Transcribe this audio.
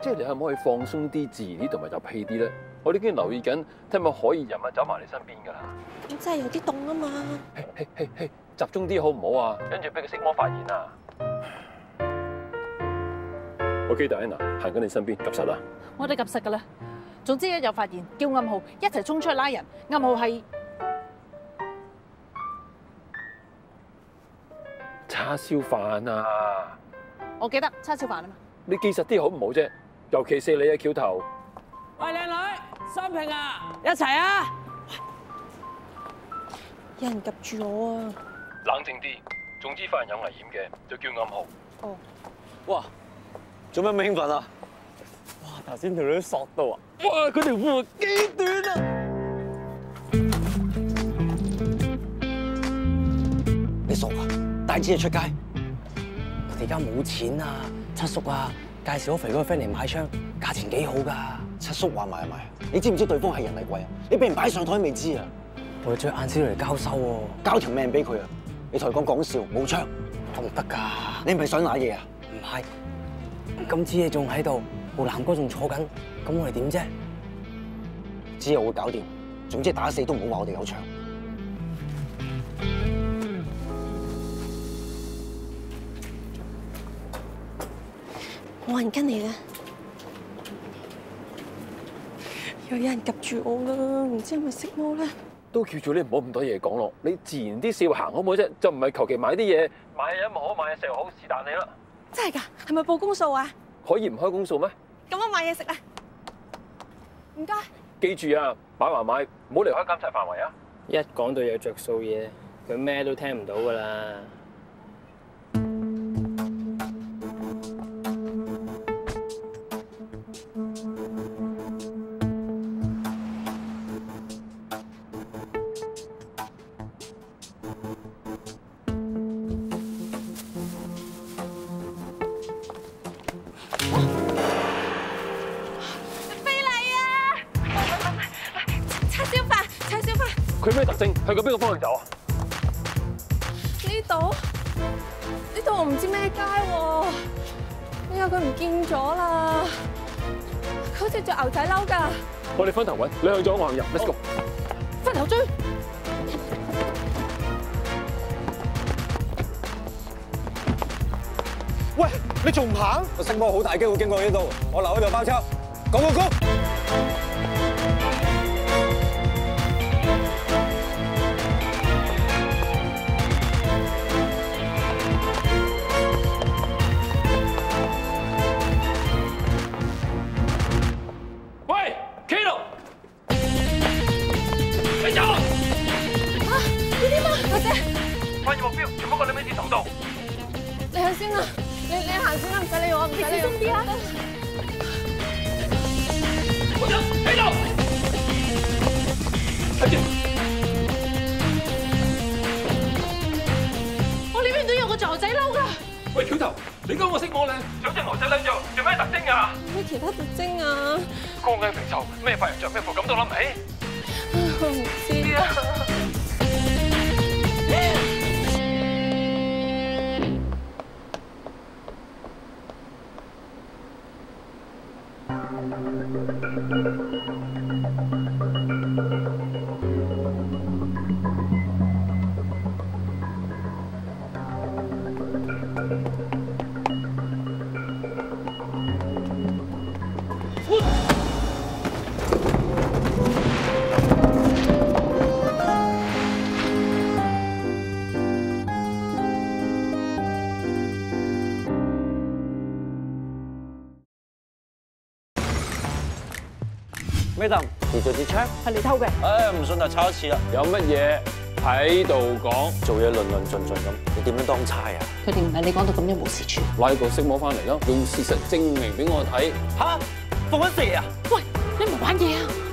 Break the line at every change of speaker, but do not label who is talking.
即係你可唔可以放鬆啲、自然啲同埋入氣啲咧？我哋已經留意緊，聽咪可以人物走埋你身邊㗎啦。
咁真係有啲凍啊嘛。
嘿嘿嘿嘿，集中啲好唔好啊？跟住俾個色魔發現啊！OK，Diana，行緊你身邊，及實啦。
我哋及實㗎啦。總之一有發現，叫暗號，一齊衝出去拉人。暗號係
叉燒飯啊！
我記得叉燒飯啊嘛。
你記實啲好唔好啫？尤其是你嘅橋頭。
喂，靚女，三平啊，一齊啊！
有人及住我啊！
冷靜啲，總之發現有危險嘅就叫暗號。
哦，
哇！做咩咁興奮啊？哇！頭先條女索到啊！
哇！佢條褲幾短啊！
你傻啊？帶支嘢出街？我哋而家冇錢啊！七叔啊，介紹咗肥哥個 friend 嚟買槍，價錢幾好㗎。七叔話買係咪？你知唔知對方係人係鬼啊？你俾人擺上台未知啊？我哋着晏先嚟交收喎，交條命俾佢啊！你同佢講講笑，冇槍得唔得㗎？你係咪想買嘢啊？唔係，咁支嘢仲喺度，部南哥仲坐緊，咁我哋點啫？之後會搞掂，總之打死都唔好話我哋有槍。
冇人跟你啦。又有人及住我啦，唔知係咪色魔咧？
都叫住你唔好咁多嘢講咯，你自然啲笑行好唔好啫？就唔係求其買啲嘢，買嘢唔好，買嘢食又好，是但你啦。
真係㗎？係咪報公數啊？
可以唔開公數咩？
咁我買嘢食啦。唔該。
記住啊，買還買，唔好離開監察範圍啊！
一講到有着數嘢，佢咩都聽唔到噶啦。
佢咩特徵？向個邊個方向走啊？
呢度呢度我唔知咩街喎，哎呀佢唔見咗啦，佢好似着牛仔褸㗎，
我哋分頭揾，你向左，我向右，Let's go。
分頭追。
喂，你仲唔行？個色魔好大機會經過呢度，我留喺度包抄。講講講。
發現目標，全部個你尾指頭度。
你去先啦，你你行先啦，唔使理我，唔使理我。啲啊！
我走，喺度。睇住，
我呢邊都有個牛仔褸㗎。
喂，橋頭，你講我識我咧，想隻牛仔撚做，做咩特徵啊？
咩其他特徵啊？
光眼肥臭，咩髮型着咩褲，咁都諗唔起。
我唔知啊。
咩啖？自做自槍？
係你偷嘅。
唉，唔信就抄一次啦。
有乜嘢喺度講？
做嘢論論盡盡咁，你點樣當差啊？
佢哋唔係你講到咁樣無是處。
拉個色魔翻嚟咯，用事實證明俾我睇。
吓，放緊蛇啊！
喂，你唔係玩嘢啊？